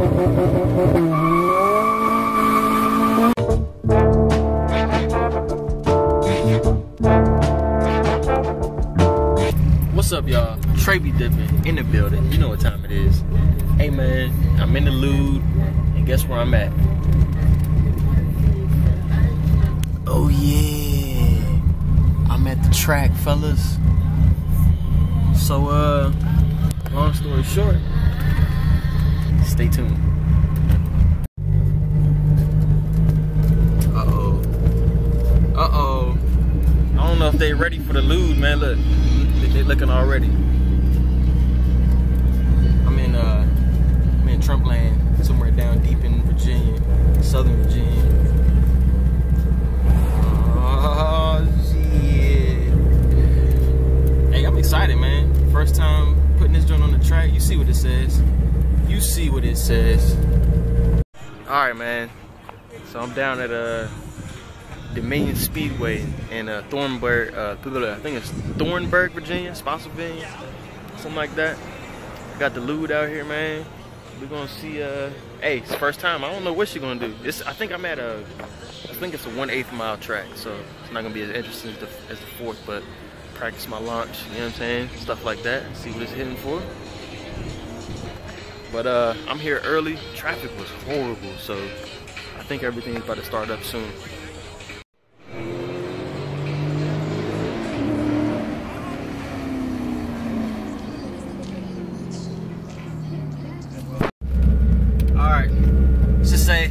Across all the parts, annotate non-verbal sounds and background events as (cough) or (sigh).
What's up, y'all? Trey be dipping in the building. You know what time it is. Hey, man, I'm in the Lude, and guess where I'm at? Oh, yeah. I'm at the track, fellas. So, uh, long story short, stay tuned. Uh-oh. Uh-oh. I don't know if they ready for the Lude, man. Look, they, they looking already. I'm in, uh, I'm in Trump land, somewhere down deep in Virginia, Southern Virginia. Oh, shit. Hey, I'm excited, man. First time putting this joint on the track. You see what it says. You see what it says. All right, man. So I'm down at uh, Dominion Speedway in uh, Thornburg. Uh, I think it's Thornburg, Virginia, Spotsylvania, something like that. Got the Lude out here, man. We're gonna see. Uh, hey, it's first time. I don't know what she's gonna do. It's. I think I'm at a. I think it's a one eighth mile track, so it's not gonna be as interesting as the, as the fourth, but practice my launch. You know what I'm saying? Stuff like that. See what it's hitting for. But uh, I'm here early. Traffic was horrible, so I think everything is about to start up soon. Alright, let's say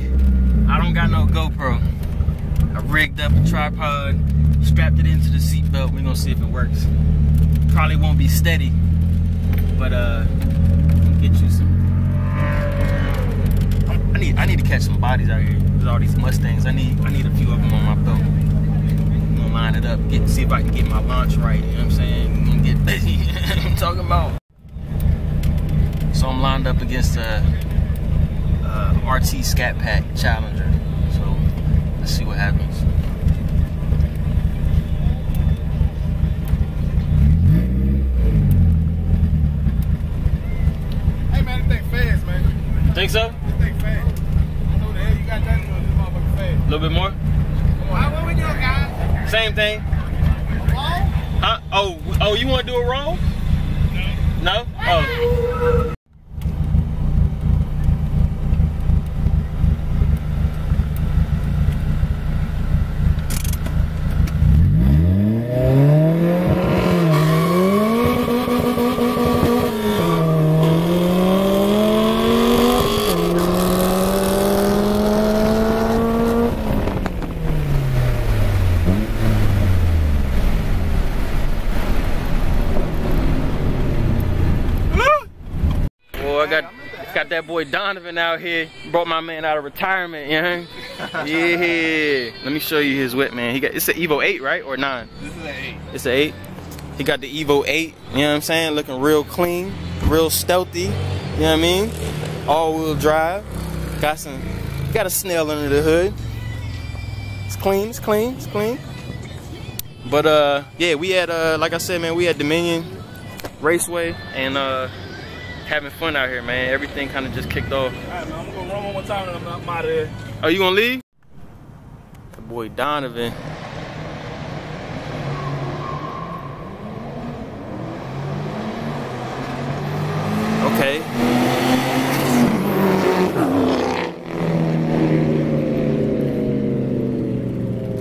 I don't got no GoPro. I rigged up a tripod, strapped it into the seatbelt. We're gonna see if it works. Probably won't be steady, but uh, get you some. I need I need to catch some bodies out here. There's all these Mustangs. I need I need a few of them on my belt. I'm gonna line it up, get see if I can get my launch right. You know what I'm saying? I'm gonna get busy. (laughs) I'm talking about. So I'm lined up against a, uh, a RT Scat Pack Challenger. So let's see what happens. Hey man, this thing fast, man. Think so? A little bit more? Doing? Same thing. Huh? Oh, oh, you want to do it wrong? No. No? Oh. Boy, I got got that boy Donovan out here. Brought my man out of retirement, you know? yeah. Let me show you his whip, man. He got it's an Evo 8, right? Or 9? This is an eight. It's an 8. He got the Evo 8, you know what I'm saying? Looking real clean, real stealthy, you know what I mean? All-wheel drive. Got some got a snail under the hood. It's clean, it's clean, it's clean. But uh yeah, we had uh like I said, man, we had Dominion Raceway and uh having fun out here, man. Everything kind of just kicked off. Alright, man, I'm gonna go run one more time and I'm, out of there. Are Oh, you gonna leave? The boy Donovan. Okay.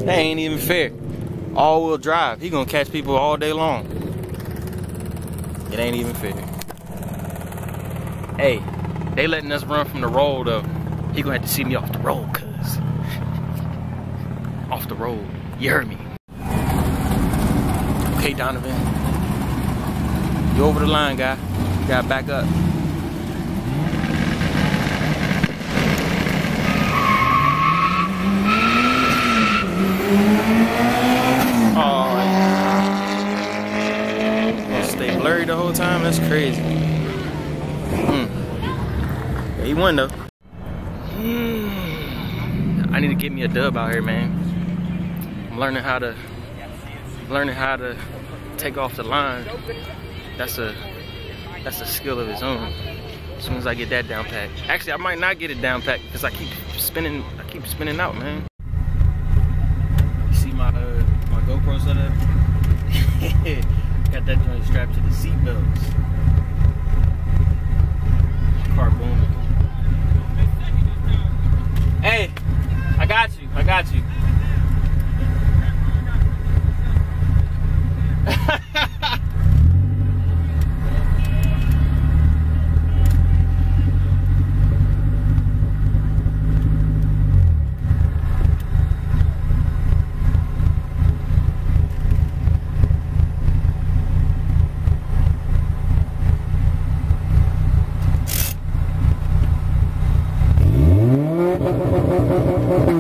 That ain't even fair. All-wheel drive. He gonna catch people all day long. It ain't even fair. Hey, they letting us run from the road though. He gonna have to see me off the road, cuz. off the road. You heard me. Okay, Donovan. You over the line, guy. You gotta back up. Oh, stay blurry the whole time? That's crazy. Mm. Yeah, he won though. I need to get me a dub out here, man. I'm learning how to learning how to take off the line. That's a that's a skill of its own. As soon as I get that down pat. Actually, I might not get it down pat because I keep spinning. I keep spinning out, man. You see my uh, my GoPro setup? (laughs) Got that joint strapped to the seat belts. Car booming. Got you. I got you.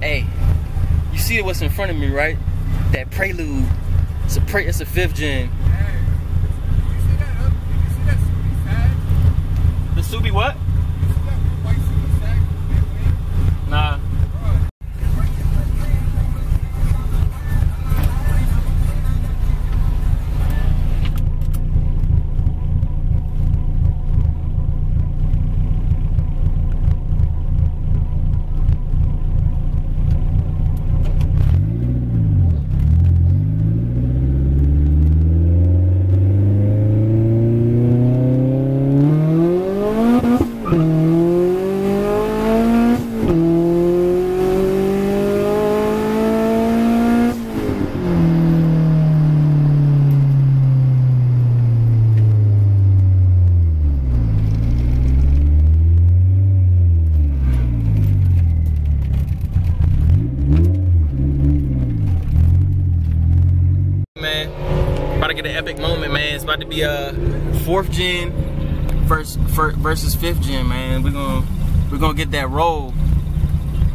Hey, you see what's in front of me, right? That Prelude. It's a pre- it's a fifth gen. Hey, you see that? up- You see that Subi tag? The Subi what? You an epic moment, man. It's about to be a fourth gen versus versus fifth gen, man. We're gonna we're gonna get that roll.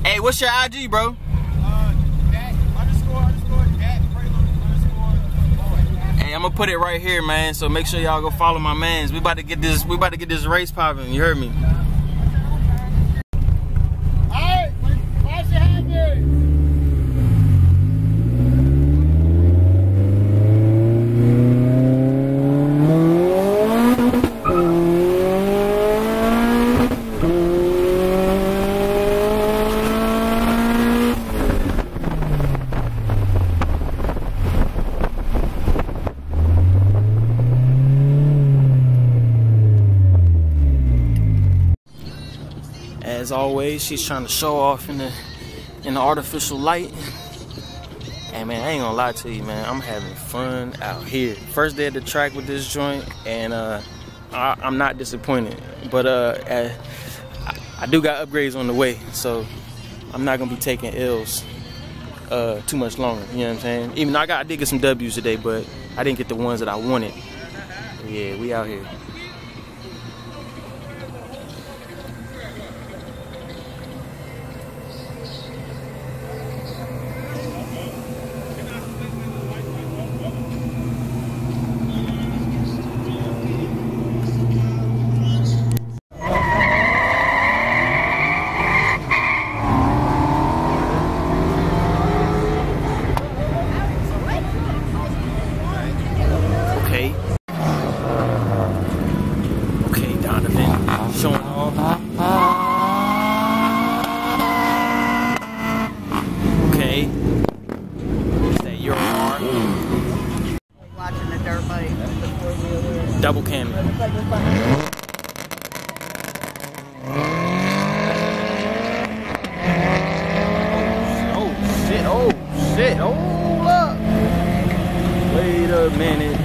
Hey, what's your IG, bro? uh, that underscore underscore that prelude underscore boy. Hey, I'm gonna put it right here, man. So make sure y'all go follow my mans. We about to get this we about to get this race popping. You heard me? As always, she's trying to show off in the in the artificial light. And man, I ain't gonna lie to you, man. I'm having fun out here. First day at the track with this joint, and uh, I, I'm not disappointed. But uh, I, I do got upgrades on the way, so I'm not gonna be taking L's uh, too much longer. You know what I'm saying? Even though I got I did get some W's today, but I didn't get the ones that I wanted. Yeah, we out here. Okay. Okay, Donovan. Showing off. Okay. Is that your car? watching the dirt bike before we were Double cam. Oh shit, oh shit, hold up. Wait a minute.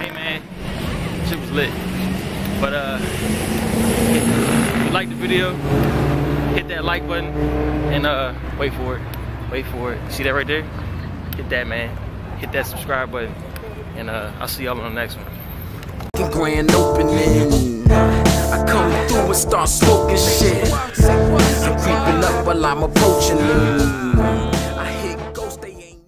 Hey man, shit was lit. But uh, if you like the video, hit that like button and uh, wait for it. Wait for it. See that right there? Hit that man. Hit that subscribe button. And uh, I'll see y'all on the next one. grand opening. I come through and start smoking shit. I'm creeping up while I'm approaching.